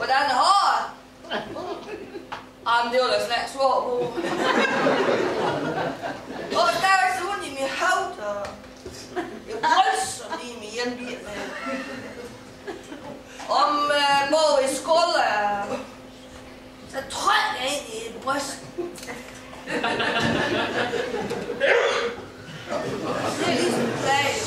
Hvordan har jeg? Jamen, det var da slet svar på. Og der er så ondt i min hoved, og det er voldsomt i min hjembil. Om uh, både i skole, så trykker jeg ind i et bryst. Det er ligesom plage.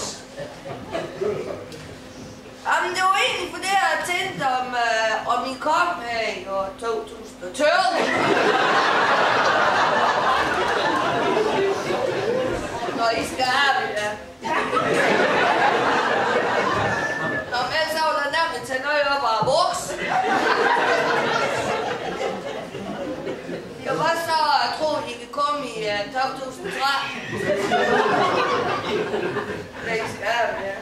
Jamen, det var egentlig for det, jeg tænkte om, uh, om I kom her i år 2020. Når I skal arbejde, ja. Nå, men ellers så vil jeg nemlig tage noget op af buks. Jeg var så tro, at I kan komme i øh, uh, 2013. Ja, I skal arbejde, ja.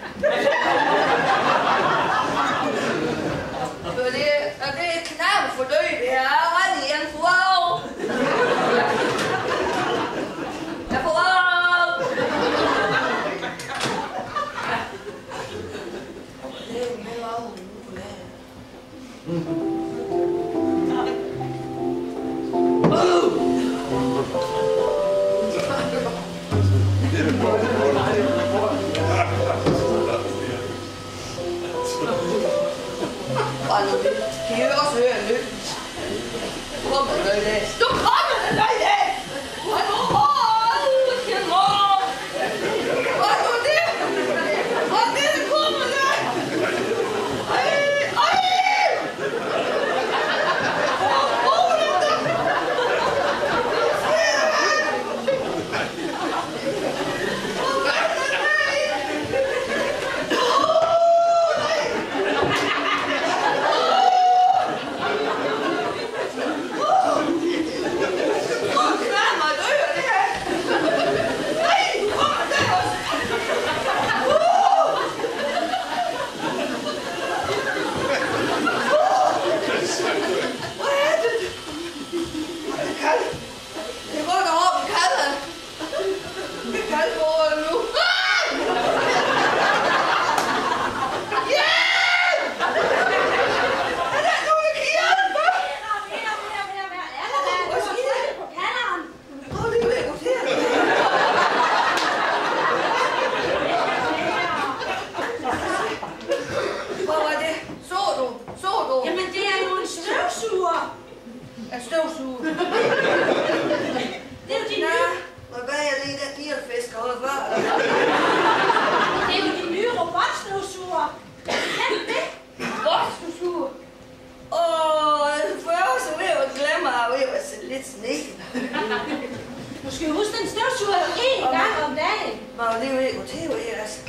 Dagen. Jo ikke til, hvad jeg altså.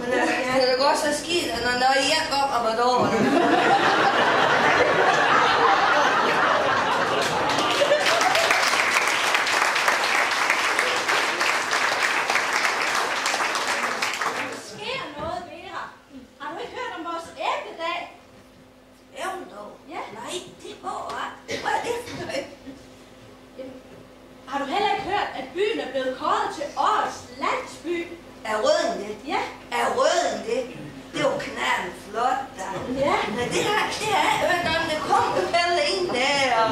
Men øh, det er da godt så skidt, når når jeg hjem om og over. Der sker noget, Vera. Har du ikke hørt om vores æbledag? Jamen dog. Ja. Nej, det går ikke. Hvad er det for noget? Jamen, Har du heller ikke hørt, at byen er blevet kåret til årets landsby? Er røden det? Ja. Er røden det? Det var knalden flot, da. Ja. Men det her, det jeg hørt om, det kom jo heller ind der. og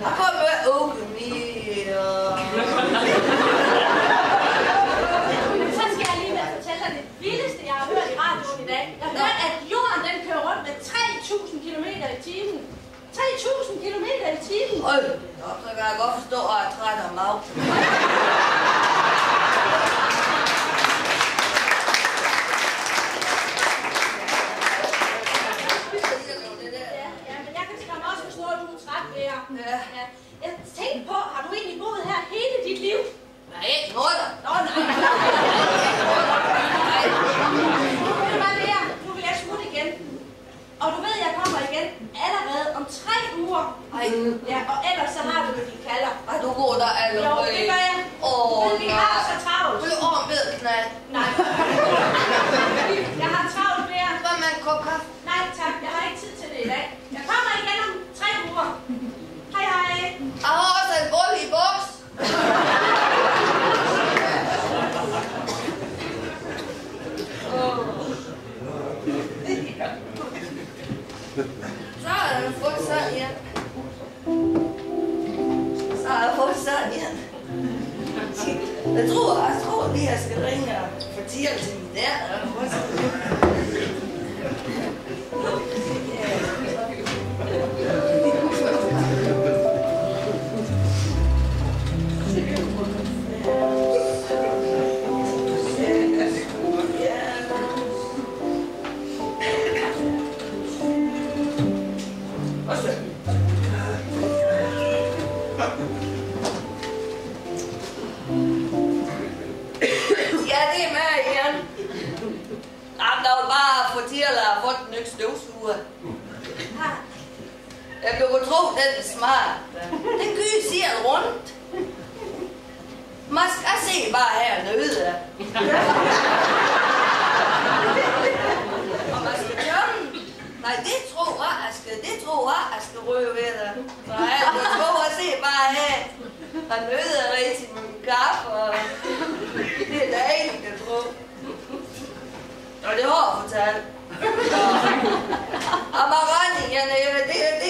Der kom jo økonomi, og... Så skal jeg fortælle dig det vildeste, jeg har hørt i radioen i dag. Jeg har hørt, at jorden den kører rundt med 3.000 km i timen. 3.000 km i timen. Op, så kan jeg godt forstå, at jeg er træt af mag. Ja, og ellers så har du, hvad de kalder. Har du gået der allerede? Jo, det gør jeg. Åh, oh, Men vi har så travlt. Vil du ved knald? Nej. jeg har travlt mere. Hvad med en kop kaffe? Nej, tak. Jeg har ikke tid til det i dag. Jeg kommer igen om tre uger. Hej, hej. Jeg har også en bolle i buks. Så er det fået. Jeg tror, jeg tror lige, jeg skal ringe og fortælle til min der. Thank you. Birla har fået den nye støvsuger. Jeg kan jo tro, den er smart. Den gy siger rundt. Man skal se bare her nøde. Og man. Nej, det tror jeg, jeg skal, det tror jeg, jeg skal ryge ved dig. Nej, jeg tror, jeg se bare her. Og nøde rigtig min kaffe. Og det er dejligt, jeg tror. Og det har jeg fortalt. Ama var ya ne yere değil